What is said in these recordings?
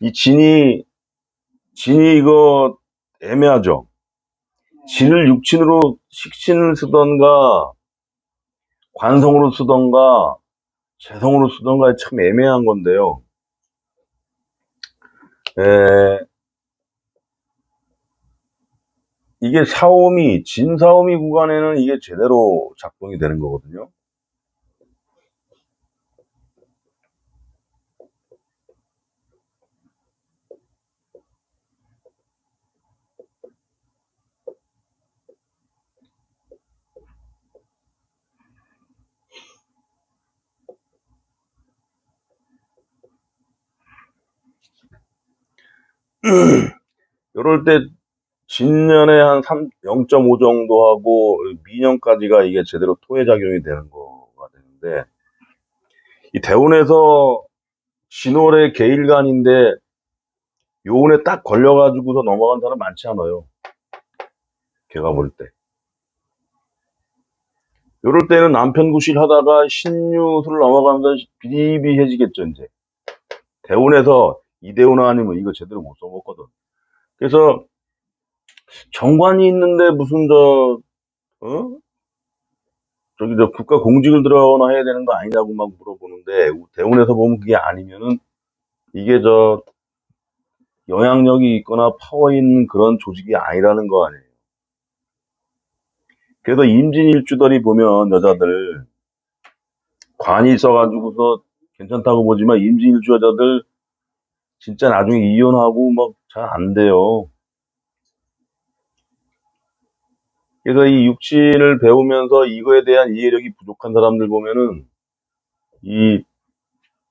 이 진이, 진이 이거 애매하죠? 진을 육친으로 식신을 쓰던가, 관성으로 쓰던가, 재성으로 쓰던가 참 애매한 건데요. 에, 이게 사오미, 진사오미 구간에는 이게 제대로 작동이 되는 거거든요. 이럴 때 진년에 한0.5 정도 하고 미년까지가 이게 제대로 토해 작용이 되는 거가 되는데 이 대운에서 진월의 계일간인데 요운에 딱 걸려가지고서 넘어간 사람 많지 않아요. 걔가 볼 때. 요럴 때는 남편 구실 하다가 신유술 넘어가면서 비비해지겠죠, 이제. 대운에서 이대운 아니면 이거 제대로 못 써먹거든. 그래서 정관이 있는데 무슨 저, 어? 저기 저 국가 공직을 들어가거나 해야 되는 거 아니냐고 막 물어보는데 대운에서 보면 그게 아니면은 이게 저 영향력이 있거나 파워 있는 그런 조직이 아니라는 거 아니에요. 그래서 임진일주들이 보면 여자들 관이 있어가지고서 괜찮다고 보지만 임진일주 여자들 진짜 나중에 이혼하고 막 잘 안 돼요. 그래서 이 육신을 배우면서 이거에 대한 이해력이 부족한 사람들 보면은 이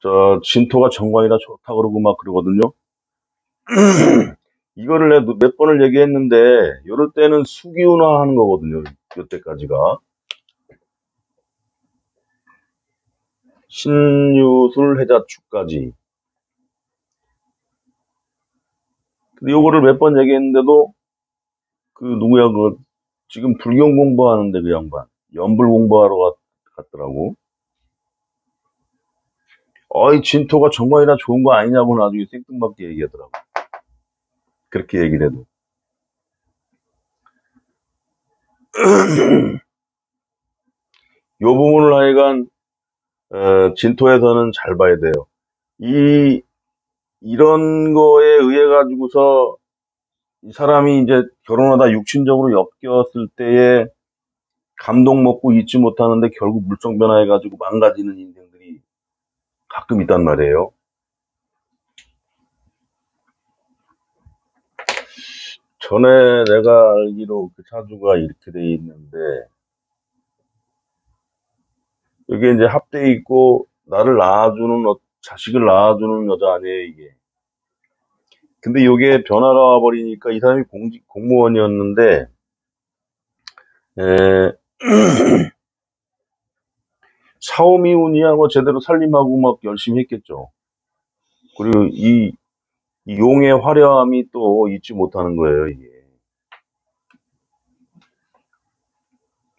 저 진토가 정관이라 좋다 그러고 막 그러거든요. 이거를 몇 번을 얘기했는데 이럴 때는 수기운화 하는 거거든요. 이때까지가 신유술 해자축까지 근데 요거를 몇 번 얘기했는데도 그 누구야 그 지금 불경 공부하는데 그 양반 연불 공부하러 갔, 갔더라고. 어이 진토가 정말이나 좋은 거 아니냐고 나중에 생뚱맞게 얘기하더라고. 그렇게 얘기를 해도. 요 부분을 하여간 어, 진토에서는 잘 봐야 돼요. 이 이런 거에 의해 가지고서 이 사람이 이제 결혼하다 육신적으로 엮였을 때에 감동 먹고 잊지 못하는데 결국 물성 변화해 가지고 망가지는 인생들이 가끔 있단 말이에요. 전에 내가 알기로 그 차주가 이렇게 돼 있는데 여기 이제 합돼 있고 나를 낳아주는 어- 자식을 낳아주는 여자 아니에요 이게. 근데 이게 변화가 와버리니까 이 사람이 공직 공무원이었는데 에, 사오미운이하고 제대로 살림하고 막 열심히 했겠죠. 그리고 이, 이 용의 화려함이 또 잊지 못하는 거예요 이게.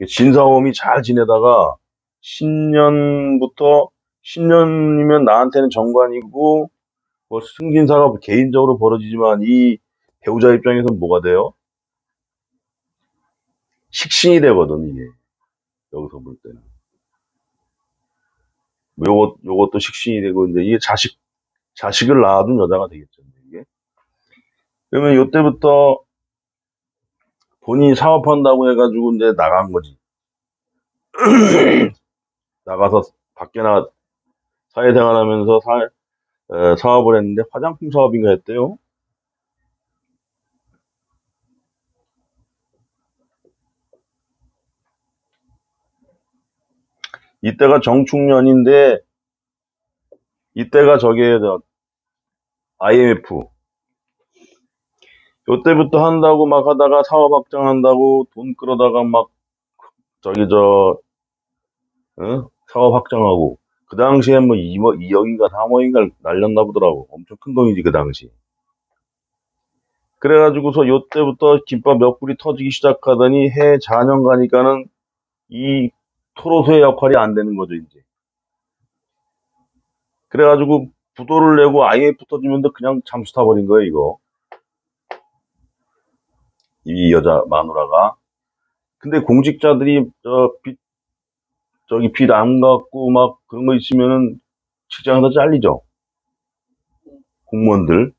진사오미 잘 지내다가 신년부터 신년이면 나한테는 정관이고 뭐 승진사가 개인적으로 벌어지지만 이 배우자 입장에서는 뭐가 돼요? 식신이 되거든 이게. 여기서 볼 때는. 뭐 요것 요것도 식신이 되고 이제 이게 자식 자식을 낳아둔 여자가 되겠죠 이게. 그러면 요때부터 본인이 사업한다고 해가지고 이제 나간 거지. 나가서 밖에 나 사회생활하면서 사, 에, 사업을 했는데 화장품 사업인가 했대요. 이때가 정축년인데 이때가 저게 저 IMF 요때부터 한다고 막 하다가 사업 확장한다고 돈 끌어다가 막 저기 저 어? 사업 확장하고 그 당시에 뭐 2억, 2억인가 3억인가 날렸나 보더라고 엄청 큰 돈이지 그 당시 그래가지고서 요때부터 김밥 몇 불이 터지기 시작하더니 해 자년 가니까는 이 토로소의 역할이 안 되는 거죠 이제 그래가지고 부도를 내고 IMF 터지면서 그냥 잠수 타버린 거예요, 이거. 이 여자 마누라가. 근데 공직자들이 저 빚, 저기 빚 안 갚고 막 그런 거 있으면은 직장에서 잘리죠. 공무원들.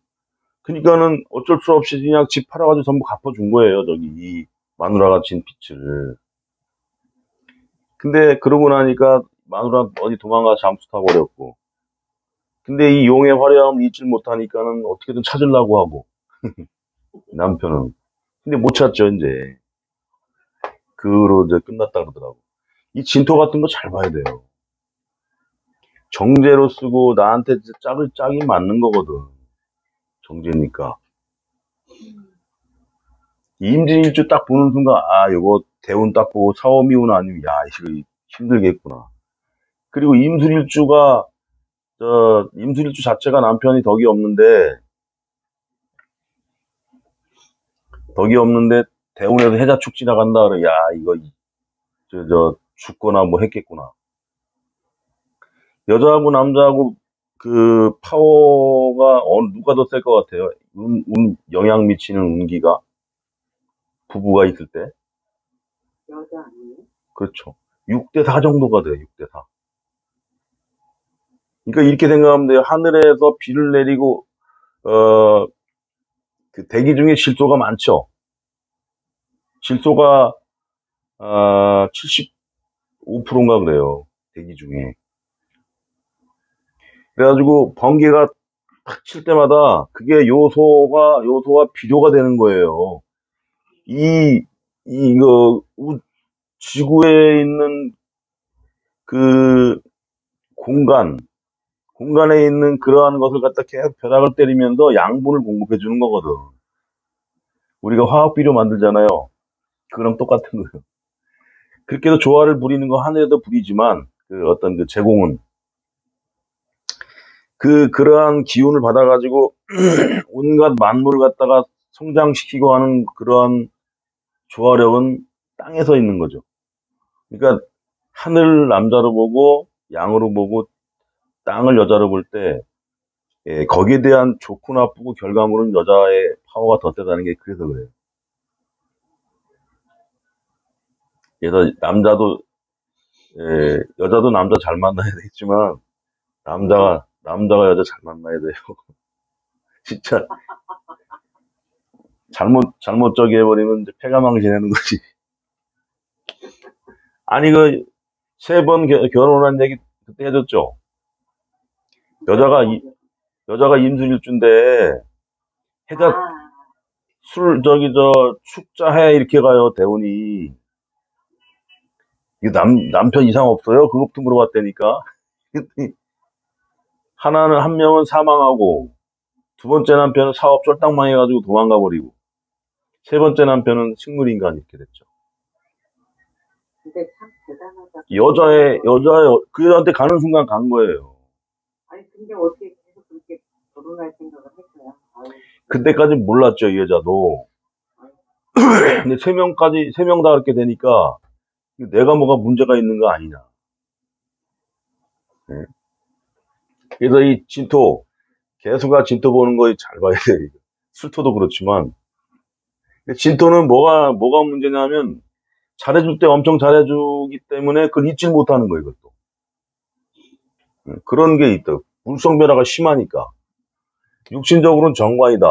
그러니까는 어쩔 수 없이 그냥 집 팔아가지고 전부 갚아준 거예요, 저기 이 마누라가 진 빚을. 근데 그러고 나니까 마누라 어디 도망가 잠수 타버렸고. 근데 이 용의 화려함을 잊질 못하니까는 어떻게든 찾으려고 하고. 남편은. 근데 못 찾죠, 이제. 그로 이제 끝났다 그러더라고. 이 진토 같은 거 잘 봐야 돼요. 정제로 쓰고 나한테 짝을 짝이 맞는 거거든. 정제니까. 임진일주 딱 보는 순간, 아, 요거 대운 딱 보고 사오미운 아니면, 야, 이거 힘들겠구나. 그리고 임술일주가, 저, 임술일주 자체가 남편이 덕이 없는데, 덕이 없는데, 대운에서 해자축 지나간다 그래. 야, 이거, 저, 저, 죽거나 뭐 했겠구나. 여자하고 남자하고 그 파워가 어느 누가 더 셀 것 같아요? 운, 운, 영향 미치는 운기가 부부가 있을 때 여자 아니에요? 그렇죠. 6대 4 정도가 돼요. 6대 4. 그러니까 이렇게 생각하면 돼요. 하늘에서 비를 내리고 어, 그 대기 중에 질소가 많죠. 질소가 어, 75%인가 그래요. 대기 중에. 그래가지고 번개가 탁 칠 때마다 그게 요소가 요소와 비료가 되는 거예요. 이, 이 이거 우- 지구에 있는 그 공간 공간에 있는 그러한 것을 갖다 계속 벼락을 때리면서 양분을 공급해 주는 거거든. 우리가 화학 비료 만들잖아요. 그거랑 똑같은 거예요. 그렇게 해서 조화를 부리는 거 하늘에도 부리지만 그 어떤 그 제공은 그 그러한 기운을 받아가지고 온갖 만물을 갖다가 성장시키고 하는 그러한 조화력은 땅에서 있는 거죠. 그러니까 하늘 남자로 보고 양으로 보고 땅을 여자로 볼때 예, 거기에 대한 좋고 나쁘고 결과물은 여자의 파워가 더 세다는 게 그래서 그래요. 그래서 남자도 예, 여자도 남자 잘 만나야 되겠지만 남자가 남자가 여자 잘 만나야 돼요. 진짜 잘못 잘못 저기 해버리면 이제 패가망신하는 거지. 아니 그 세 번 결혼한 얘기 그때 해줬죠. 여자가 이- 여자가 임순일주인데 해자 아, 술 저기 저 축자해 이렇게 가요 대운이. 이거 남 남편 이상 없어요? 그것부터 물어봤다니까. 하나는 한 명은 사망하고 두 번째 남편은 사업 쫄딱 망해가지고 도망가 버리고 세 번째 남편은 식물인간 이렇게 됐죠. 근데 참 대단하다. 여자의 여자의 그 여자한테 가는 순간 간 거예요. 아니 근데 어떻게 계속 그렇게 결혼할 생각을 했어요? 아유, 그때까지 몰랐죠 이 여자도. 근데 세 명까지 세 명 다 그렇게 되니까 내가 뭐가 문제가 있는 거 아니냐. 예. 그래서 이 진토 개수가 진토 보는 거 잘 봐야 돼. 술토도 그렇지만 진토는 뭐가 뭐가 문제냐면 잘해줄 때 엄청 잘해주기 때문에 그걸 잊질 못하는 거예요 이것도. 예, 그런 게 있다. 물성 변화가 심하니까 육신적으로는 정관이다.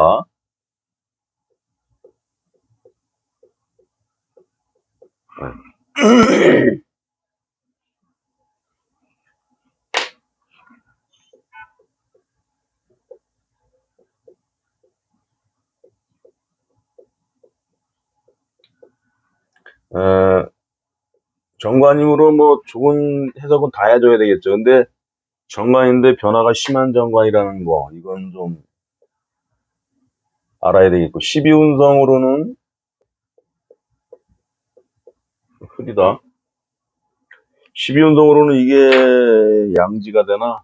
어, 정관임으로 뭐 좋은 해석은 다 해줘야 되겠죠. 근데 정관인데 변화가 심한 정관이라는 거, 이건 좀 알아야 되겠고, 12운성으로는 흐리다. 12운성으로는 이게 양지가 되나?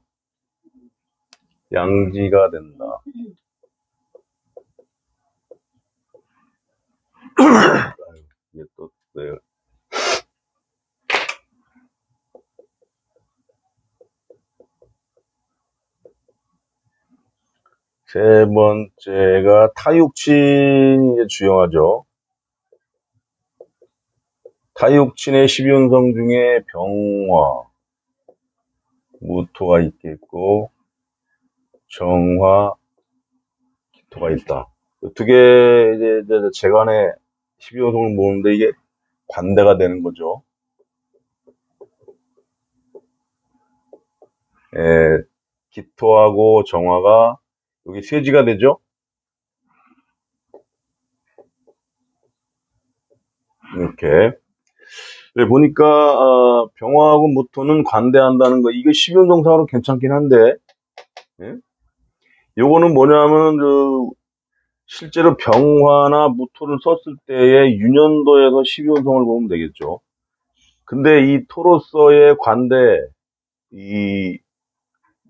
양지가 된다. 이게 또, 네. 세 번째가 타육친이 이제 주영하죠. 타육친의 12운성 중에 병화, 무토가 있겠고, 정화, 기토가 있다. 두 개, 이제, 재간의 12운성을 모으는데 이게 관대가 되는 거죠. 예, 기토하고 정화가 여기 세지가 되죠? 이렇게. 네, 보니까, 어, 병화하고 무토는 관대한다는 거, 이거 12운동상으로 괜찮긴 한데, 예? 요거는 뭐냐면, 그, 실제로 병화나 무토를 썼을 때의 유년도에서 12운성을 보면 되겠죠. 근데 이 토로서의 관대, 이,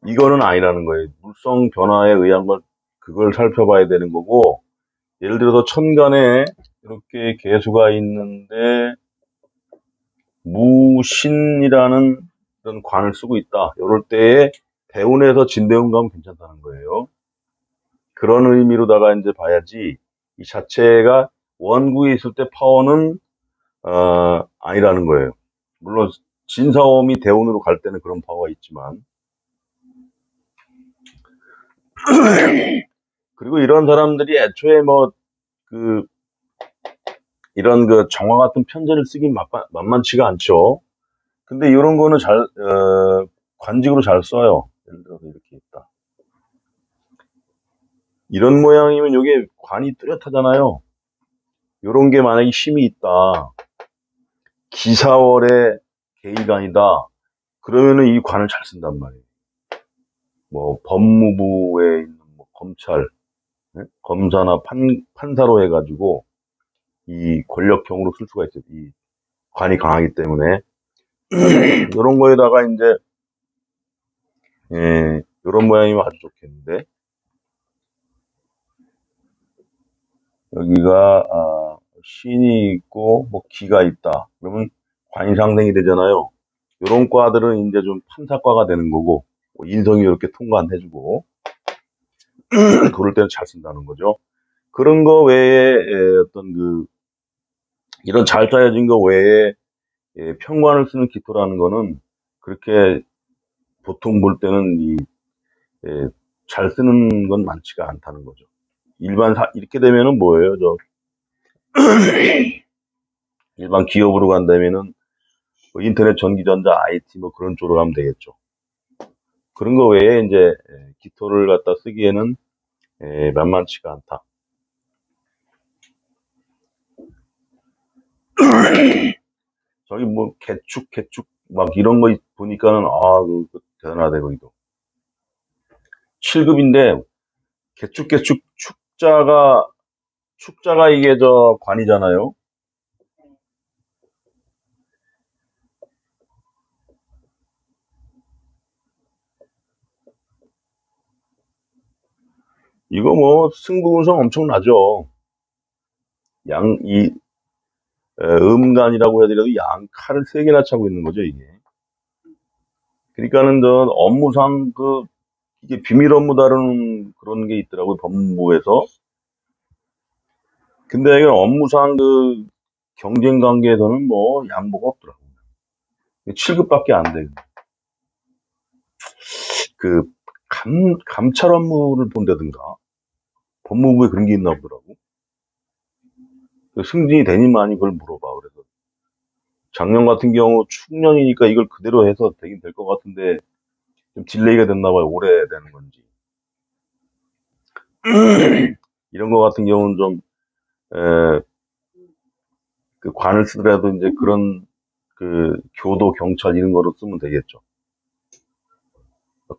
이거는 아니라는 거예요. 물성 변화에 의한 걸, 그걸 살펴봐야 되는 거고, 예를 들어서 천간에 이렇게 개수가 있는데, 무신이라는 그런 관을 쓰고 있다. 이럴 때에 대운에서 진대운 가면 괜찮다는 거예요. 그런 의미로다가 이제 봐야지, 이 자체가 원국에 있을 때 파워는, 어, 아니라는 거예요. 물론, 진사오음이 대운으로 갈 때는 그런 파워가 있지만, 그리고 이런 사람들이 애초에 뭐, 그, 이런 그 정화 같은 편제를 쓰기 만만, 만만치가 않죠. 근데 이런 거는 잘, 어, 관직으로 잘 써요. 예를 들어서 이렇게 있다. 이런 모양이면 이게 관이 뚜렷하잖아요. 이런 게 만약에 힘이 있다. 기사월의 개의관이다. 그러면은 이 관을 잘 쓴단 말이에요. 뭐 법무부에 있는 뭐 검찰, 예? 검사나 판, 판사로 해가지고 이 권력형으로 쓸 수가 있어요. 이 관이 강하기 때문에 이런 거에다가 이제 예, 이런 모양이면 아주 좋겠는데 여기가 아, 신이 있고 뭐 기가 있다. 그러면 관이 상생이 되잖아요. 이런 과들은 이제 좀 판사과가 되는 거고 뭐 인성이 이렇게 통과 안 해주고 그럴 때는 잘 쓴다는 거죠. 그런 거 외에 에, 어떤 그 이런 잘 짜여진 거 외에 예, 평관을 쓰는 기토라는 거는 그렇게 보통 볼 때는 이, 예, 잘 쓰는 건 많지가 않다는 거죠. 일반 사, 이렇게 되면은 뭐예요? 저 일반 기업으로 간다면은 뭐 인터넷 전기전자 IT 뭐 그런 쪽으로 가면 되겠죠. 그런 거 외에 이제 예, 기토를 갖다 쓰기에는 예, 만만치가 않다. 저기 뭐 개축 개축 막 이런 거 보니까는 아 그, 그 대단하대 거기도 7급인데 개축 개축 축자가 축자가 이게 저 관이잖아요. 이거 뭐 승부운성 엄청나죠. 양, 이, 에, 음간이라고 해야 되려도 양 칼을 세 개나 차고 있는 거죠, 이게. 그러니까는 저 업무상 그, 이게 비밀 업무 다루는 그런 게 있더라고요, 법무부에서. 근데 이게 업무상 그 경쟁 관계에서는 뭐 양보가 없더라고요. 7급밖에 안 돼요. 그, 감, 감찰 업무를 본다든가, 법무부에 그런 게 있나 보더라고. 그 승진이 되니 마니 그걸 물어봐. 그래서 작년 같은 경우 축년이니까 이걸 그대로 해서 되긴 될 것 같은데 좀 delay가 됐나 봐요. 오래 되는 건지. 이런 거 같은 경우는 좀, 에, 그 관을 쓰더라도 이제 그런 그 교도, 경찰 이런 거로 쓰면 되겠죠.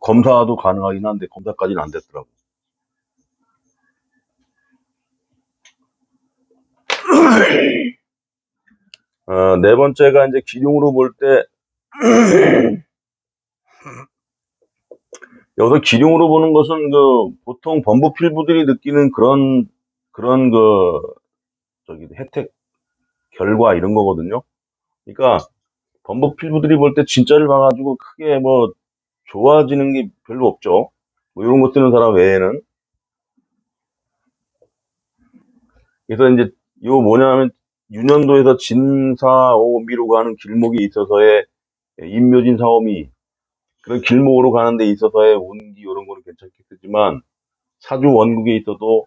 검사도 가능하긴 한데 검사까지는 안 됐더라고. 어, 네 번째가 이제 기둥으로 볼 때, 여기서 기둥으로 보는 것은 그 보통 범부 필부들이 느끼는 그런, 그런 그, 저기 혜택, 결과 이런 거거든요. 그러니까 범부 필부들이 볼 때 진짜를 봐가지고 크게 뭐 좋아지는 게 별로 없죠. 뭐 이런 것 뜨는 사람 외에는. 그래서 이제 요 뭐냐면 윤현도에서 진사오미로 가는 길목이 있어서의 임묘진 사오미 그런 길목으로 가는 데 있어서의 운기 이런 거는 괜찮겠지만 사주 원국에 있어도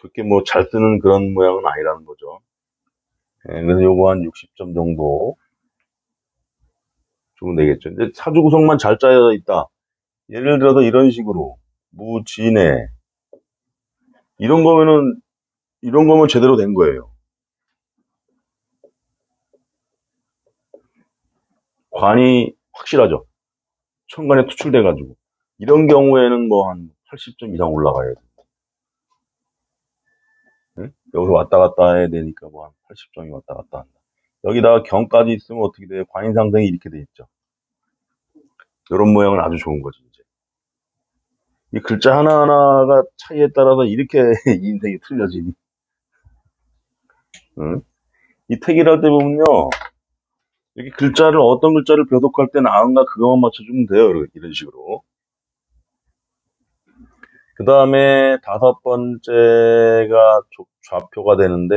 그렇게 뭐 잘 쓰는 그런 모양은 아니라는 거죠. 예, 그래서 요거 한 60점 정도 주면 되겠죠. 근데 사주 구성만 잘 짜여 있다. 예를 들어서 이런 식으로 무진해 이런 거면은 이런 거면 제대로 된 거예요. 관이 확실하죠. 천간에 투출돼가지고 이런 경우에는 뭐 한 80점 이상 올라가야 돼. 응? 여기서 왔다 갔다 해야 되니까 뭐 한 80점이 왔다 갔다 한다. 여기다가 경까지 있으면 어떻게 돼요? 관인상승이 이렇게 돼 있죠. 이런 모양은 아주 좋은 거지 이제. 이 글자 하나하나가 차이에 따라서 이렇게 인생이 틀려지니. 응? 이 택일할 때 보면요. 이렇게 글자를 어떤 글자를 배독할 때 나은가 그것만 맞춰주면 돼요. 이런- 식으로. 그 다음에 다섯 번째가 조- 좌표가 되는데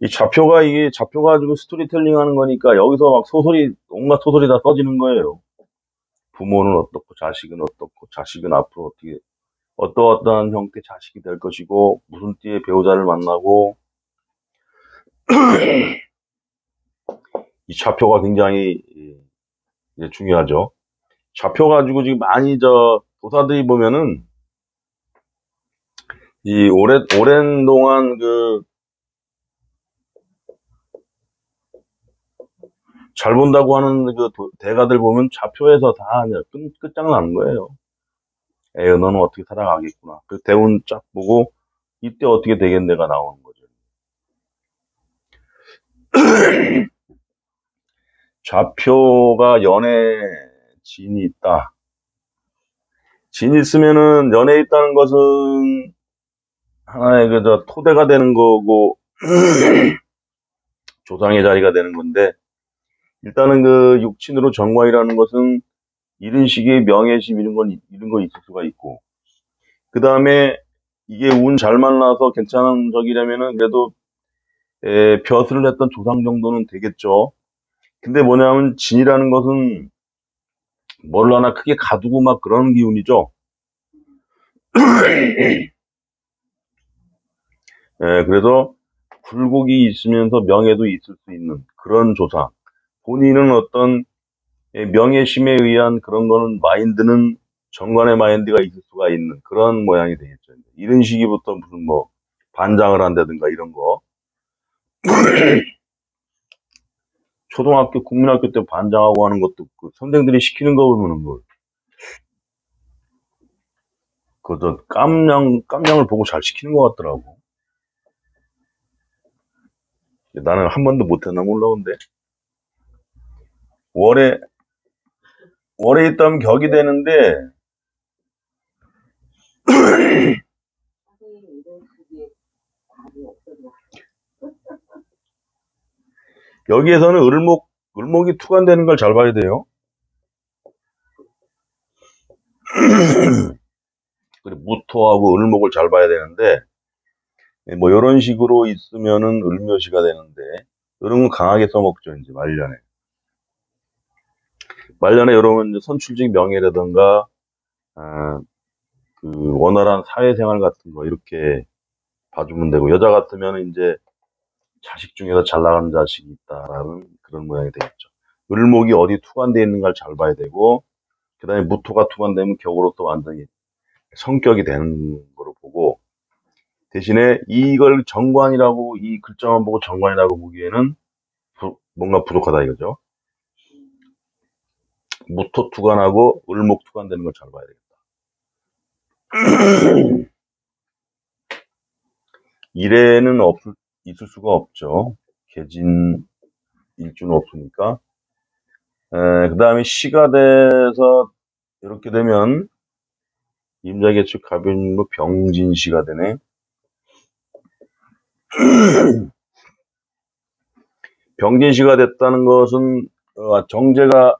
이 좌표가 이게 좌표 가지고 스토리텔링 하는 거니까 여기서 막 소설이 온갖 소설이 다 써지는 거예요. 부모는 어떻고 자식은 어떻고 자식은 앞으로 어떻게 어떠어떠한 형태 자식이 될 것이고 무슨 띠의 배우자를 만나고 이 좌표가 굉장히 이제 중요하죠. 좌표 가지고 지금 많이 저 도사들이 보면은 이 오래 오랜 동안 그 잘 본다고 하는 그 도- 대가들 보면 좌표에서 다 끝, 끝장나는 거예요. 에휴, 너는 어떻게 살아가겠구나. 그 대운 쫙 보고 이때 어떻게 되겠네가 나오는 거죠. 좌표가 연애 진이 있다. 진이 있으면은 연애 있다는 것은 하나의 그저 토대가 되는 거고 조상의 자리가 되는 건데 일단은 그 육친으로 정관이라는 것은 이런 식의 명예심 이런 건 이런 거 있을 수가 있고 그 다음에 이게 운 잘 만나서 괜찮은 적이라면은 그래도 에, 벼슬을 했던 조상 정도는 되겠죠. 근데 뭐냐면 진이라는 것은 뭘 하나 크게 가두고 막 그런 기운이죠. 예, 그래서 굴곡이 있으면서 명예도 있을 수 있는 그런 조상. 본인은 어떤 예, 명예심에 의한 그런 거는 마인드는 정관의 마인드가 있을 수가 있는 그런 모양이 되겠죠. 이런 시기부터 무슨 뭐 반장을 한다든가 이런 거. 초등학교, 국민학교 때 반장하고 하는 것도 그 선생들이 시키는 거 보면은 뭐 그저 깜냥 깜냥을 보고 잘 시키는 것 같더라고. 나는 한 번도 못했나 몰라본데 월에 월에 있다면 격이 되는데 선생님 이런 식의 답이 없어요. 여기에서는 을목 을목이 투관되는 걸 잘 봐야 돼요. 그리고 무토하고 을목을 잘 봐야 되는데 예, 뭐 이런 식으로 있으면은 을묘시가 되는데 이런 건 강하게 써먹죠 이제 말년에 말년에 여러분 선출직 명예라든가 아, 그 원활한 사회생활 같은 거 이렇게 봐주면 되고 여자 같으면 이제 자식 중에서 잘 나가는 자식이 있다라는 그런 모양이 되겠죠. 을목이 어디 투관되어 있는가를 잘 봐야 되고 그 다음에 무토가 투관되면 격으로 또 완전히 성격이 되는 거로 보고 대신에 이걸 정관이라고 이 글자만 보고 정관이라고 보기에는 부- 뭔가 부족하다 이거죠. 무토 투관하고 을목 투관되는 걸 잘 봐야 되겠다. 일에는 없, 있을 수가 없죠. 개진 일주는 없으니까. 그 다음에 시가 돼서 이렇게 되면 임자개축 가변으로 병진 시가 되네. 병진 시가 됐다는 것은 어, 정제가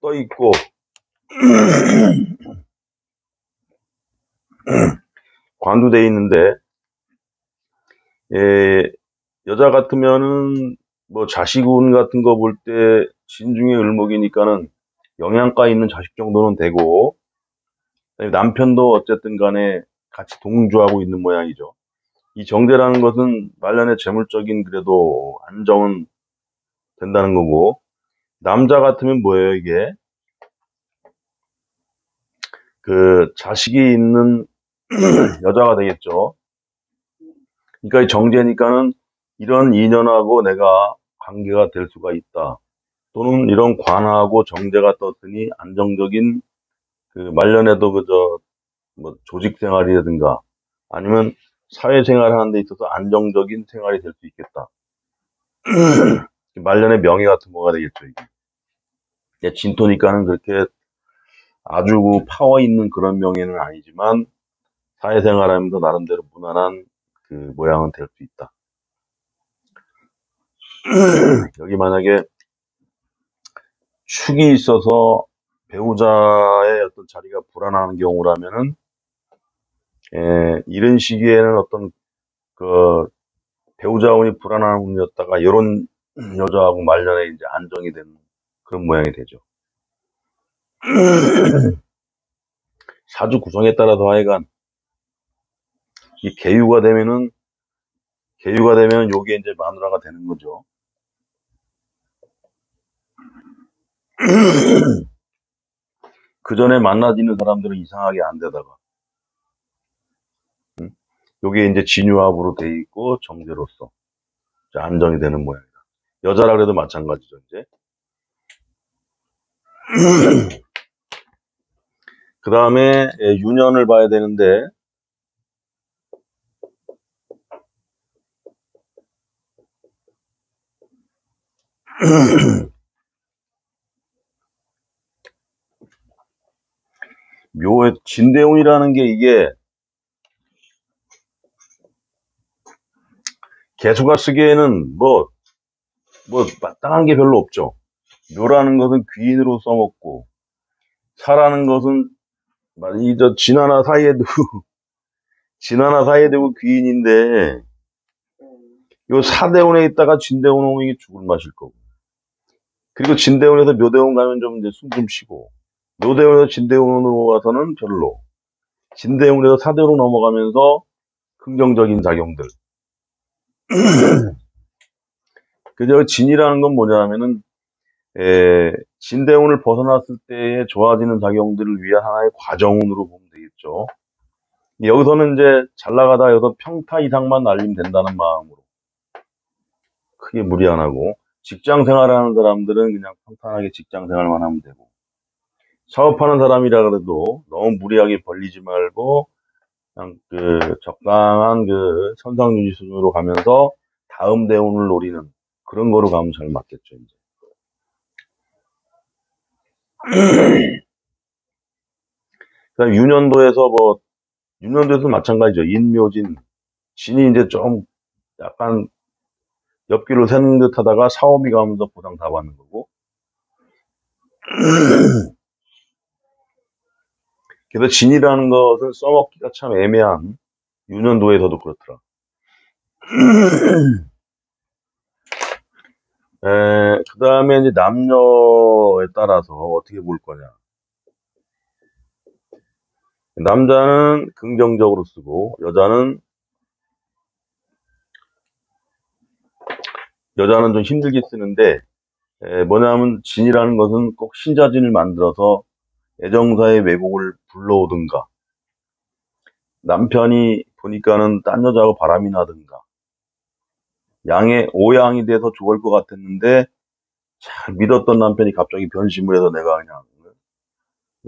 떠 있고 관두돼 있는데, 예, 여자 같으면은 뭐 자식운 같은 거 볼때 신중에 을목이니까는 영양가 있는 자식 정도는 되고, 남편도 어쨌든 간에 같이 동주하고 있는 모양이죠. 이 정제라는 것은 말년의 재물적인 그래도 안정은 된다는 거고, 남자 같으면 뭐예요, 이게? 그, 자식이 있는 여자가 되겠죠. 그러니까 이 정제니까는 이런 인연하고 내가 관계가 될 수가 있다. 또는 이런 관하고 정제가 떴으니 안정적인 그 말년에도 그저 뭐 조직 생활이라든가 아니면 사회생활 하는 데 있어서 안정적인 생활이 될 수 있겠다. 말년의 명예 같은 거가 되겠죠, 이게. 예, 진토니까는 그렇게 아주 그 파워 있는 그런 명예는 아니지만 사회생활 하면서 나름대로 무난한 그 모양은 될 수 있다. 여기 만약에 축이 있어서 배우자의 어떤 자리가 불안한 경우라면은 예, 이런 시기에는 어떤 그 배우자운이 불안한 운이었다가 이런 여자하고 말년에 이제 안정이 되는 그런 모양이 되죠. 사주 구성에 따라서 하여간 이 개유가 되면은 개유가 되면 요게 이제 마누라가 되는 거죠. 그 전에 만나지는 사람들은 이상하게 안 되다가 음? 요게 이제 진유합으로 돼 있고 정제로서 안정이 되는 모양이다. 여자라 그래도 마찬가지죠 이제. 그 다음에 유년을 봐야 되는데 묘의 진대운이라는 게 이게 개수가 쓰기에는 뭐, 뭐, 마땅한 게 별로 없죠. 묘라는 것은 귀인으로 써먹고, 사라는 것은, 이, 저, 진하나 사이에 두고, 진하나 사이에 두고 귀인인데, 요 사대운에 있다가 진대운 이게 죽을 맛일 거고. 그리고 진대운에서 묘대운 가면 좀 이제 숨 좀 쉬고, 묘대운에서 진대운으로 가서는 별로. 진대운에서 사대로 넘어가면서 긍정적인 작용들. 그저 진이라는 건 뭐냐면은 에, 진대운을 벗어났을 때에 좋아지는 작용들을 위한 하나의 과정으로 보면 되겠죠. 여기서는 이제 잘 나가다 여기서 평타 이상만 날리면 된다는 마음으로 크게 무리 안 하고 직장 생활하는 사람들은 그냥 평탄하게 직장 생활만 하면 되고 사업하는 사람이라 그래도 너무 무리하게 벌리지 말고 그냥 그 적당한 그 선상 유지 수준으로 가면서 다음 대운을 노리는 그런 거로 가면 잘 맞겠죠, 이제. 그다음 유년도에서 뭐 유년도에서 마찬가지죠. 인묘진 진이 이제 좀 약간 옆길로 새는 듯 하다가 사오미 가면서 보상 다 받는 거고 그래서 진이라는 것을 써먹기가 참 애매한 유년도에서도 그렇더라. 그 다음에 이제 남녀에 따라서 어떻게 볼 거냐. 남자는 긍정적으로 쓰고, 여자는, 여자는 좀 힘들게 쓰는데, 에, 뭐냐면, 진이라는 것은 꼭 신자진을 만들어서 애정사의 왜곡을 불러오든가, 남편이 보니까는 딴 여자하고 바람이 나든가, 양의 오양이 돼서 좋을 것 같았는데 잘 믿었던 남편이 갑자기 변심을 해서 내가 그냥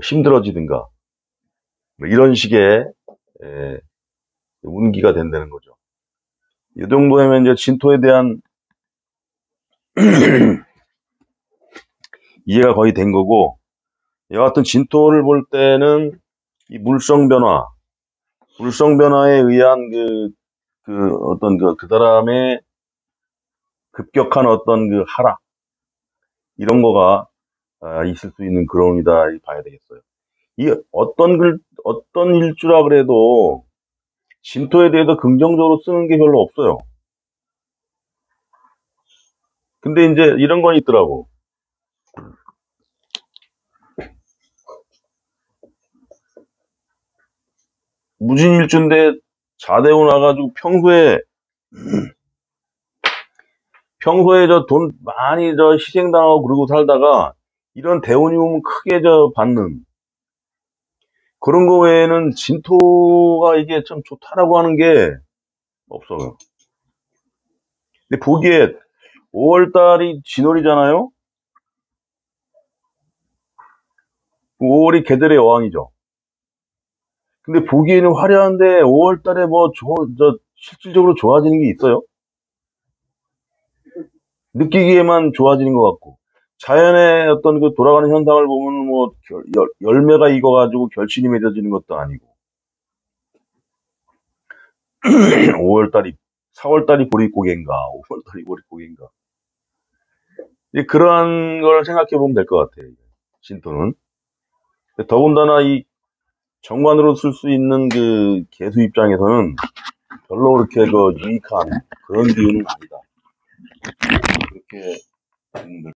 힘들어지든가 뭐 이런 식의 에, 운기가 된다는 거죠. 이 정도면 이제 진토에 대한 이해가 거의 된 거고 여하튼 진토를 볼 때는 이 물성 변화, 물성 변화에 의한 그, 그 어떤 그, 그 사람의 급격한 어떤 그 하락 이런 거가 아, 있을 수 있는 그런이다 봐야 되겠어요. 이 어떤 글 어떤 일주라 그래도 진토에 대해서 긍정적으로 쓰는 게 별로 없어요. 근데 이제 이런 건 있더라고. 무진일주인데 자대고 나가지고 평소에 평소에 저 돈 많이 저 희생당하고 그러고 살다가 이런 대운이 오면 크게 저 받는 그런 거 외에는 진토가 이게 참 좋다라고 하는 게 없어요. 근데 보기에 5월달이 진월이잖아요. 5월이 개들의 여왕이죠. 근데 보기에는 화려한데 5월달에 뭐 저, 저 실질적으로 좋아지는 게 있어요? 느끼기에만 좋아지는 것 같고 자연의 어떤 그 돌아가는 현상을 보면 뭐 결- 열, 열매가 익어가지고 결실이 맺어지는 것도 아니고 5월달이 4월달이 보릿고개인가 5월달이 보릿고개인가 그러한 걸 생각해 보면 될 것 같아요. 진토는 더군다나 이 정관으로 쓸 수 있는 그 개수 입장에서는 별로 그렇게 그 유익한 그런 기운은 아니다. 그렇게